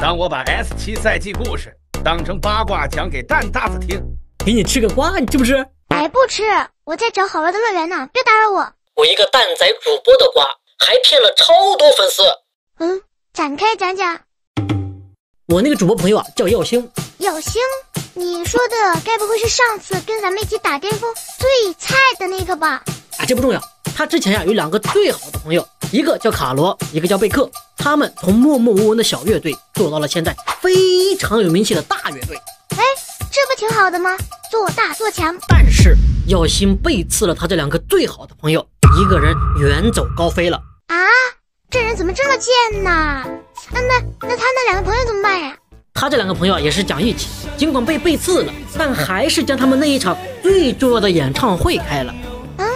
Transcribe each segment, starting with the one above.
当我把 S 七赛季故事当成八卦讲给蛋大子听，给你吃个瓜，你吃不吃？哎，不吃，我在找好玩的乐园呢，别打扰我。我一个蛋仔主播的瓜，还骗了超多粉丝。嗯，展开讲讲。我那个主播朋友啊，叫耀星。耀星，你说的该不会是上次跟咱们一起打巅峰最菜的那个吧？啊，这不重要。他之前呀有两个最好的朋友，一个叫卡罗，一个叫贝克。他们从默默无闻的小乐队做到了现在非常有名气的大乐队。哎，这不挺好的吗？做大做强。但是耀星背刺了他这两个最好的朋友，一个人远走高飞了。啊，这人怎么这么贱呢？那那那他那两个朋友怎么办呀？他这两个朋友也是讲义气，尽管被背刺了，但还是将他们那一场最重要的演唱会开了。嗯，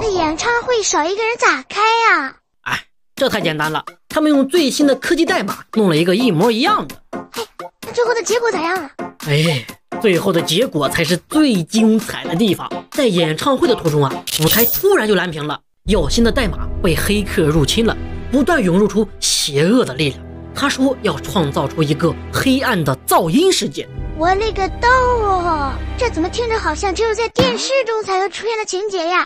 那演唱会少一个人咋开呀？哎，这太简单了，他们用最新的科技代码弄了一个一模一样的。嘿，那最后的结果咋样啊？哎，最后的结果才是最精彩的地方。在演唱会的途中啊，舞台突然就蓝屏了，耀星的代码被黑客入侵了，不断涌入出邪恶的力量。他说要创造出一个黑暗的噪音世界。我勒个豆哦，这怎么听着好像只有在电视中才会出现的情节呀？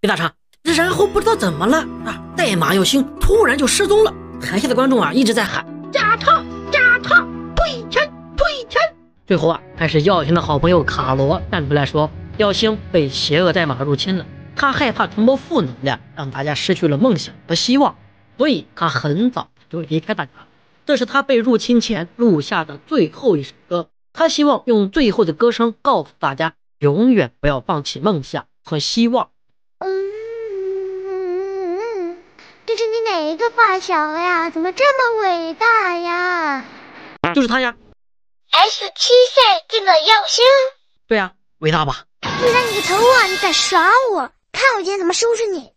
别打岔。然后不知道怎么了啊，代码耀星突然就失踪了。台下的观众啊一直在喊加他加他，退钱退钱。最后啊，还是耀星的好朋友卡罗站出来说，耀星被邪恶代码入侵了，他害怕传播负能量，让大家失去了梦想和希望。所以他很早就离开大家，这是他被入侵前录下的最后一首歌。他希望用最后的歌声告诉大家，永远不要放弃梦想和希望。嗯，这是你哪一个发小呀？怎么这么伟大呀？就是他呀！S 七赛进了耀星。对呀，伟大吧？伟大你个头啊！你敢耍我？看我今天怎么收拾你！